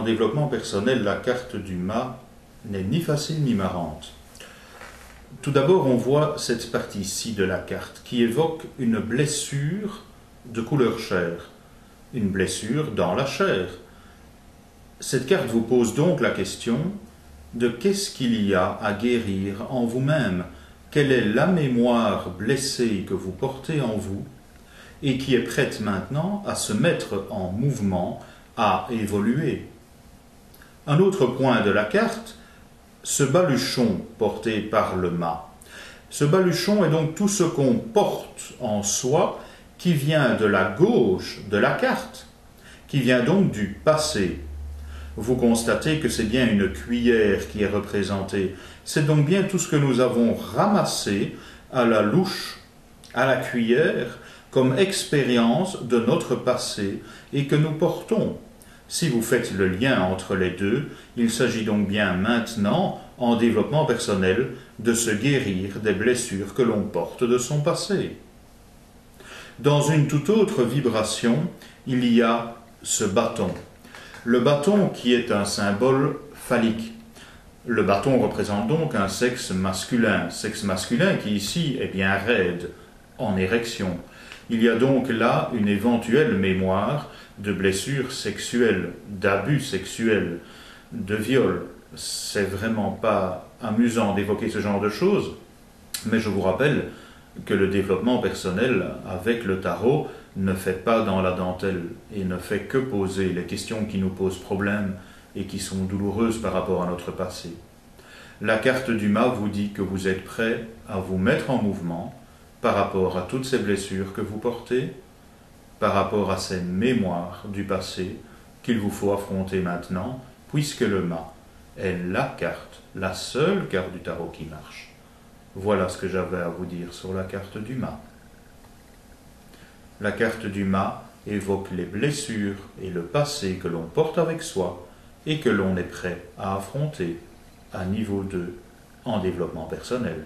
En développement personnel, la carte du mât n'est ni facile ni marrante. Tout d'abord, on voit cette partie-ci de la carte qui évoque une blessure de couleur chair, une blessure dans la chair. Cette carte vous pose donc la question de qu'est-ce qu'il y a à guérir en vous-même, quelle est la mémoire blessée que vous portez en vous et qui est prête maintenant à se mettre en mouvement, à évoluer? Un autre point de la carte, ce baluchon porté par le mât. Ce baluchon est donc tout ce qu'on porte en soi qui vient de la gauche de la carte, qui vient donc du passé. Vous constatez que c'est bien une cuillère qui est représentée. C'est donc bien tout ce que nous avons ramassé à la louche, à la cuillère, comme expérience de notre passé et que nous portons. Si vous faites le lien entre les deux, il s'agit donc bien maintenant, en développement personnel, de se guérir des blessures que l'on porte de son passé. Dans une toute autre vibration, il y a ce bâton. Le bâton qui est un symbole phallique. Le bâton représente donc un sexe masculin, sexe masculin qui ici est bien raide, en érection. Il y a donc là une éventuelle mémoire de blessures sexuelles, d'abus sexuels, de viols. C'est vraiment pas amusant d'évoquer ce genre de choses, mais je vous rappelle que le développement personnel avec le tarot ne fait pas dans la dentelle et ne fait que poser les questions qui nous posent problème et qui sont douloureuses par rapport à notre passé. La carte du mât vous dit que vous êtes prêt à vous mettre en mouvement par rapport à toutes ces blessures que vous portez, par rapport à ces mémoires du passé qu'il vous faut affronter maintenant, puisque le mât est la carte, la seule carte du tarot qui marche. Voilà ce que j'avais à vous dire sur la carte du mât. La carte du mât évoque les blessures et le passé que l'on porte avec soi et que l'on est prêt à affronter à niveau 2 en développement personnel.